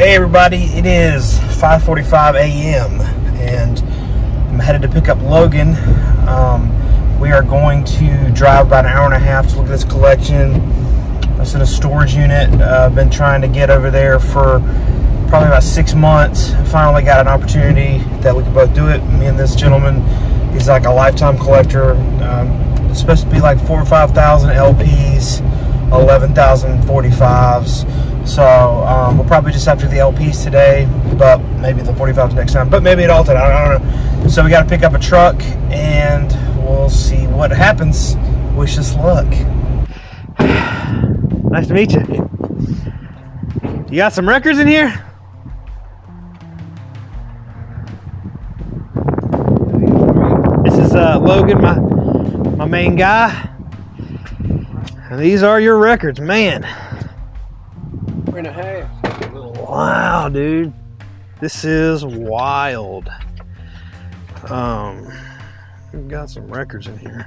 Hey everybody, it is 5:45 a.m. and I'm headed to pick up Logan. Um, we are going to drive about an hour and a half to look at this collection. It's in a storage unit. Uh, I've been trying to get over there for probably about six months. Finally got an opportunity that we could both do it. Me and this gentleman, he's like a lifetime collector. Um, it's supposed to be like four or five thousand LPs, eleven thousand 45s. So um, we'll probably just have to do the LPs today, but maybe the 45s next time. But maybe it altered. I don't, I don't know. So we got to pick up a truck, and we'll see what happens. Wish us luck. nice to meet you. You got some records in here? This is uh, Logan, my my main guy. And these are your records, man. Four and a half. Wow, dude. This is wild. Um, we've got some records in here.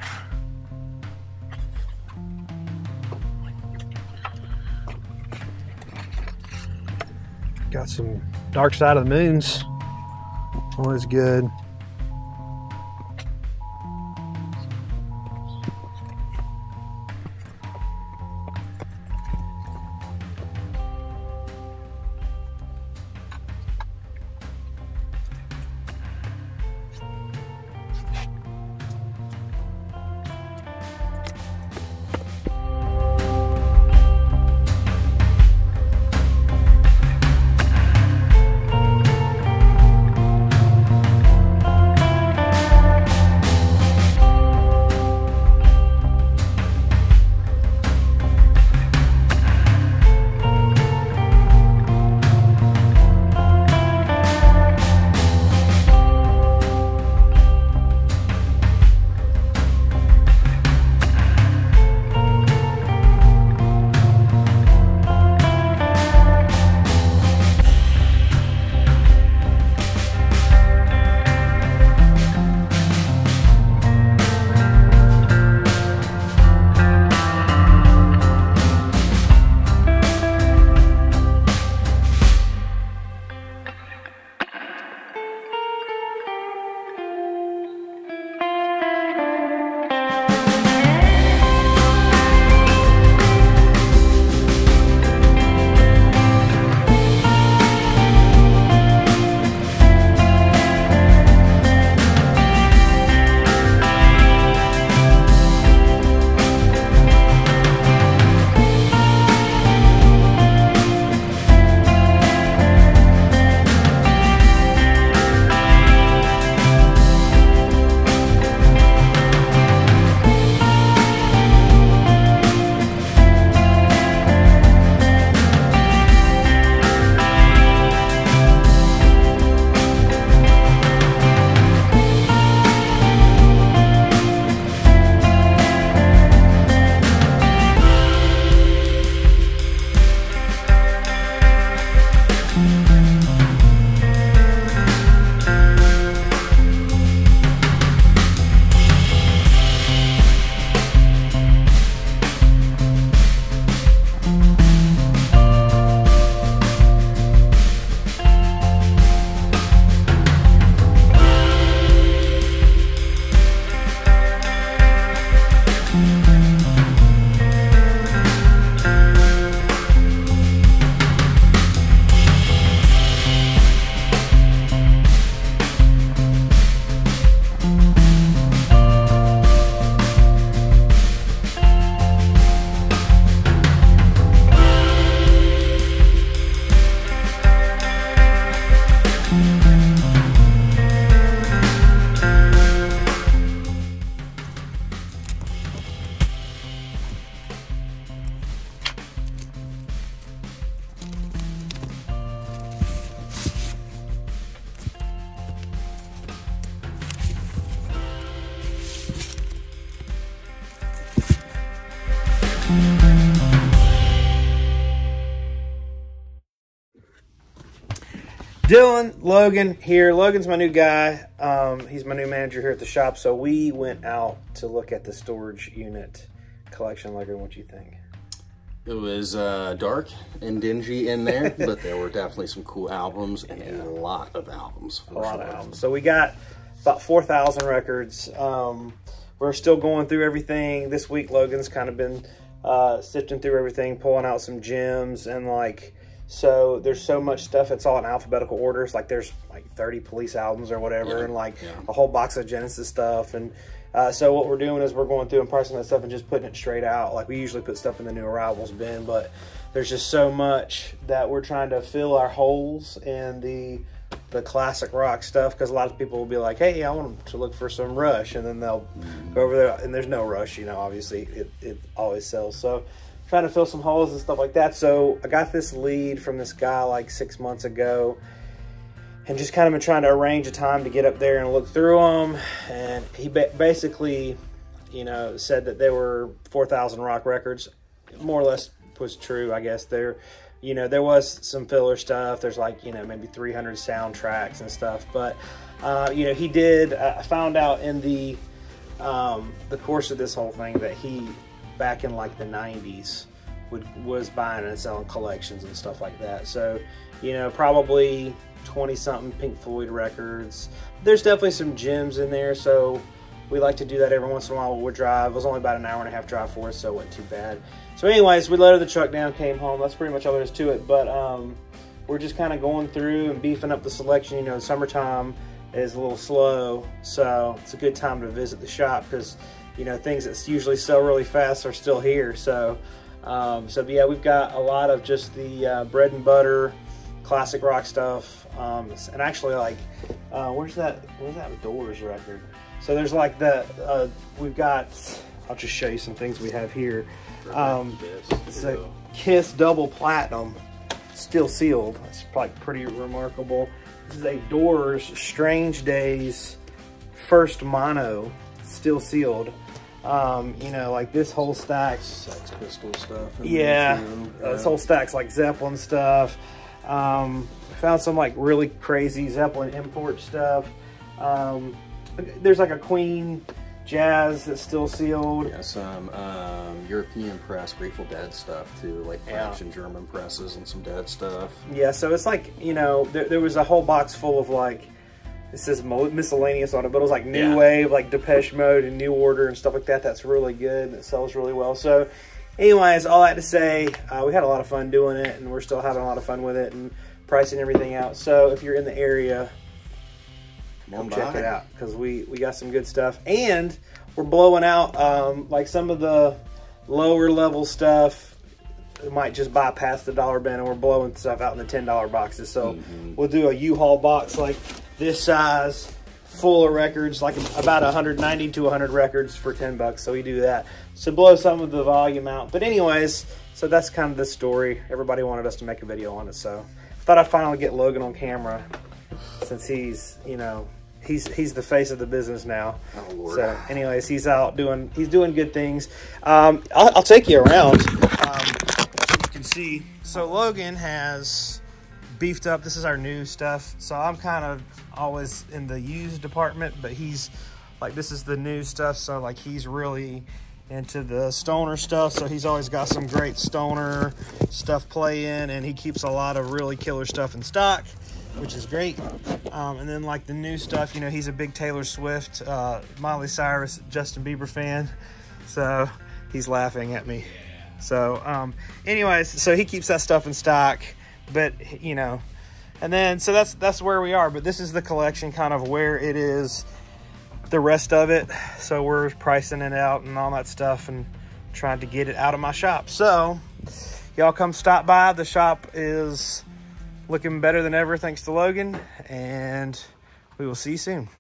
Got some Dark Side of the Moons. Always good. Dillon, Logan here. Logan's my new guy. Um, he's my new manager here at the shop. So we went out to look at the storage unit collection. Logan, what do you think? It was uh, dark and dingy in there, but there were definitely some cool albums and a lot of albums. a lot of albums. So we got about 4,000 records. Um, we're still going through everything. This week, Logan's kind of been uh, sifting through everything, pulling out some gems, and like, so there's so much stuff. It's all in alphabetical orders. Like, there's like 30 police albums or whatever, Yeah, and like yeah. a whole box of Genesis stuff. And uh, so what we're doing is we're going through and pricing that stuff and just putting it straight out. Like we usually put stuff in the new arrivals bin, but there's just so much that we're trying to fill our holes in the the classic rock stuff because a lot of people will be like, "Hey, I want to look for some Rush," and then they'll go over there and there's no Rush. You know, obviously it, it always sells. So trying to fill some holes and stuff like that. So I got this lead from this guy like six months ago and just kind of been trying to arrange a time to get up there and look through them. And he ba- basically, you know, said that there were 4,000 rock records. More or less was true, I guess. There, you know, there was some filler stuff. There's like, you know, maybe 300 soundtracks and stuff. But, uh, you know, he did, I found out in the, um, the course of this whole thing that he, back in like the 90s, would, was buying and selling collections and stuff like that. So, you know, probably 20 something Pink Floyd records. There's definitely some gems in there, so we like to do that every once in a while we drive. It was only about an hour and a half drive for us, so it wasn't too bad. So, anyways, we loaded the truck down, came home. That's pretty much all there is to it. But um, we're just kind of going through and beefing up the selection. You know, summertime is a little slow, so it's a good time to visit the shop because you know things that usually sell really fast are still here. So, um, so yeah, we've got a lot of just the uh, bread and butter, classic rock stuff, um, and actually like, uh, where's that? Where's that Doors record? So there's like the uh, we've got. I'll just show you some things we have here. Um, it's a Kiss double platinum, still sealed. It's like pretty remarkable. This is a Doors Strange Days first mono, still sealed. Um, you know, like this whole stack's Sex Pistol stuff. yeah, uh, this whole stack's like Zeppelin stuff. Um, found some like really crazy Zeppelin import stuff. Um, there's like a Queen jazz that's still sealed. Yeah, some um, European press, Grateful Dead stuff too, like Yeah. French and German presses and some Dead stuff. Yeah, so it's like you know, there, there was a whole box full of like it says miscellaneous on it, but it was like new Yeah. wave, like Depeche Mode and New Order and stuff like that. That's really good. and It sells really well. So, anyways, all that to say, uh, we had a lot of fun doing it, and we're still having a lot of fun with it and pricing everything out. So, if you're in the area, come Come check it out because we we got some good stuff, and we're blowing out um, like some of the lower level stuff. Might just bypass the dollar bin, and we're blowing stuff out in the ten dollar boxes. So we'll do a U-Haul box like this size, full of records, like about 190 to 100 records for 10 bucks. So we do that to blow some of the volume out. But anyways, so that's kind of the story. Everybody wanted us to make a video on it, so I thought I'd finally get Logan on camera since he's, you know, he's he's the face of the business now. Oh, Lord. So, anyways, he's out doing he's doing good things. Um, I'll, I'll take you around. Um, so you can see. So Logan has beefed up. This is our new stuff. So I'm kind of always in the used department, but he's like this is the new stuff. So like he's really into the stoner stuff. So he's always got some great stoner stuff playing, and he keeps a lot of really killer stuff in stock, which is great. Um, and then like the new stuff, you know, he's a big Taylor Swift, uh, Miley Cyrus, Justin Bieber fan. So he's laughing at me. So, um, anyways, so he keeps that stuff in stock, but you know, and then so that's that's where we are. But this is the collection, kind of where it is. The rest of it, so we're pricing it out and all that stuff, and trying to get it out of my shop. So, y'all come stop by. The shop is looking better than ever, thanks to Logan, and we will see you soon.